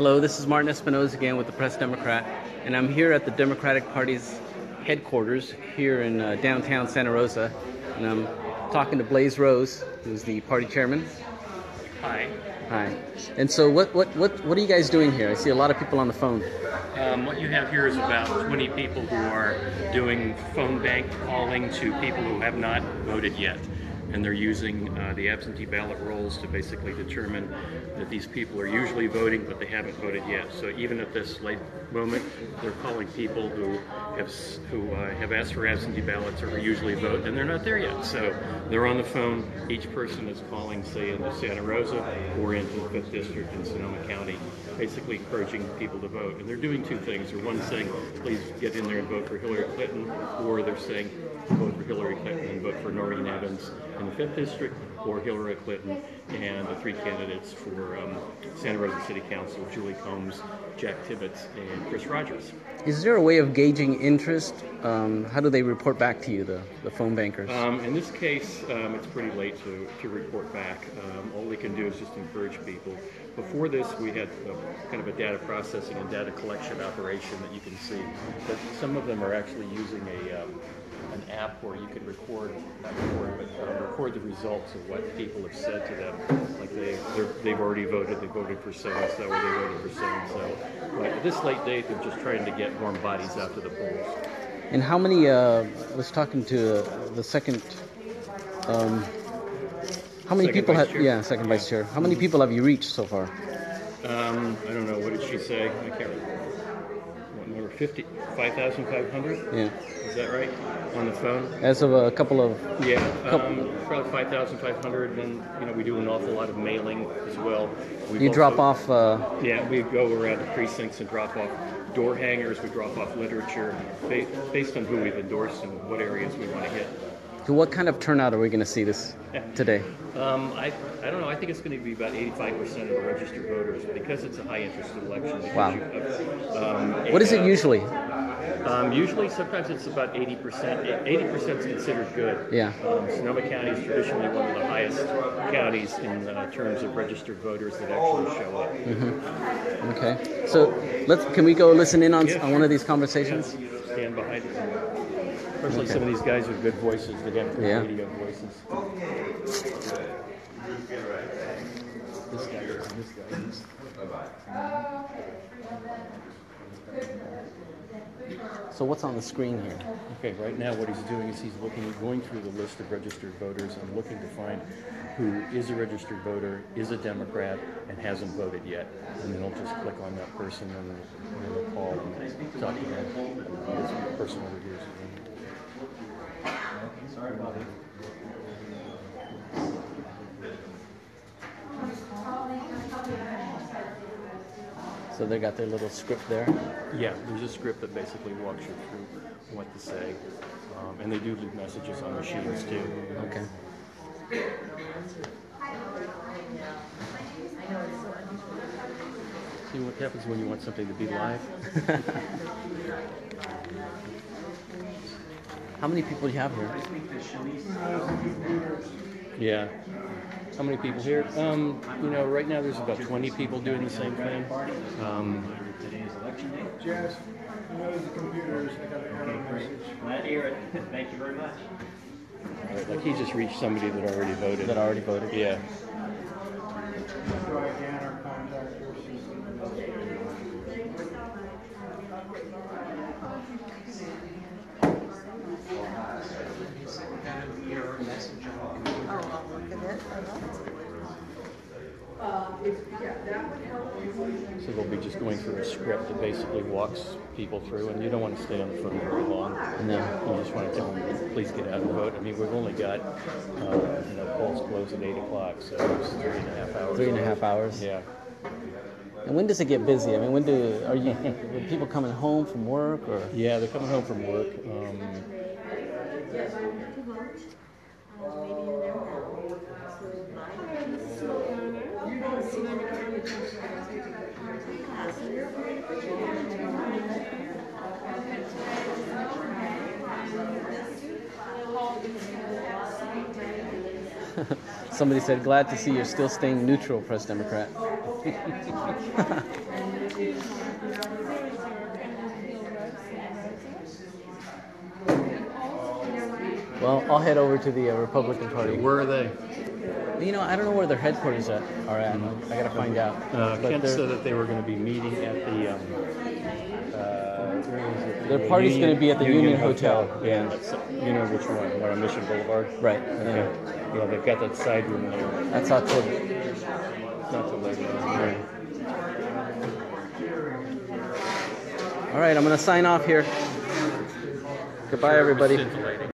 Hello, this is Martin Espinoza again with the Press Democrat, and I'm here at the Democratic Party's headquarters here in uh, downtown Santa Rosa, and I'm talking to Bleys Rose, who's the party chairman. Hi. Hi. And so, what what what what are you guys doing here? I see a lot of people on the phone. Um, what you have here is about 20 people who are doing phone bank calling to people who have not voted yet. And they're using uh, the absentee ballot rolls to basically determine that these people are usually voting, but they haven't voted yet. So even at this late moment, they're calling people who have who uh, have asked for absentee ballots or who usually vote, and they're not there yet. So they're on the phone. Each person is calling, say, into Santa Rosa or into the Fifth District in Sonoma County, basically encouraging people to vote. And they're doing two things. They're one saying, please get in there and vote for Hillary Clinton, or they're saying, vote for Hillary Clinton and vote for Noreen Evans in the Fifth District, or Hillary Clinton and the three candidates for um, Santa Rosa City Council, Julie Combs, Jack Tibbetts, and Chris Rogers. Is there a way of gauging interest? Um, how do they report back to you, the, the phone bankers? Um, in this case, um, it's pretty late to, to report back. Um, all we can do is just encourage people. Before this, we had a, kind of a data processing and data collection operation that you can see. But some of them are actually using a um, app where you can record, not record, but uh, record the results of what people have said to them. Like they they've already voted, they voted for so and so, or they voted for so and so. But at this late date, they're just trying to get warm bodies out to the polls. and how many? Uh, I was talking to uh, the second. Um, how many Second people have? Yeah, second vice chair. How many people have you reached so far? Um, I don't know, what did she say? I can't remember. What number, 50, 5,500? Yeah, Is that right? On the phone? as of a couple of. Yeah, um, probably 5,500. Then, you know, we do an awful lot of mailing as well. We've You drop off. Uh, Yeah, we go around the precincts and drop off door hangers, we drop off literature, based on who we've endorsed and what areas we want to hit. What kind of turnout are we going to see this today? Um, I, I don't know. I think it's going to be about 85% of the registered voters because it's a high interest election. Wow. you- um, What is it uh, usually? Um, usually, sometimes it's about 80%. 80% is considered good. Yeah. Um, Sonoma County is traditionally one of the highest counties in uh, terms of registered voters that actually show up. Mm-hmm. Okay. So let's. Can we go listen in on, Yeah, on one of these conversations? Stand behind it. Especially some of these guys with good voices, the Democrat Yeah. radio voices. This guy, this guy. So what's on the screen here? Okay, right now what he's doing is he's looking, going through the list of registered voters and looking to find who is a registered voter, is a Democrat, and hasn't voted yet. And then he'll just click on that person and he'll call and talk to them. This person over here is. Sorry about it. So they got their little script there. Yeah, there's a script that basically walks you through what to say. Um, and they do leave messages on machines too. Okay. See what happens when you want something to be live? How many people do you have here? Yeah. How many people here? Um, you know, right now there's about 20 people doing the same thing. Um, Today's election day. Jess, you know the computers, I got a message. Glad to hear it. Thank you very much. like he just reached somebody that already voted. That already voted. Yeah. So I can our contact your system. Oh, I'll look at it. So they'll be just going through a script that basically walks people through, and you don't want to stay on the phone very long. No. You just want to tell them, please get out and vote. I mean, we've only got, uh, you know, polls close at 8 o'clock, so it's three and a half hours. Three and a half hours. Yeah. And when does it get busy? I mean, when do are you are people coming home from work or? Yeah, they're coming home from work. Um, Somebody said, "Glad to see you're still staying neutral, Press Democrat." well, I'll head over to the uh, Republican Party. Where are they? You know, I don't know where their headquarters at, are at. I gotta find out. Uh, they're- said that they were going to be meeting at the. Um, uh, where is it? Their The party's gonna be at the Union Hotel. Yeah, that's, you know which one? Where on Mission Boulevard. Right. Okay. Yeah, they've got that side room there. That's. Not the later on. Right. All right, I'm gonna sign off here. Goodbye, everybody.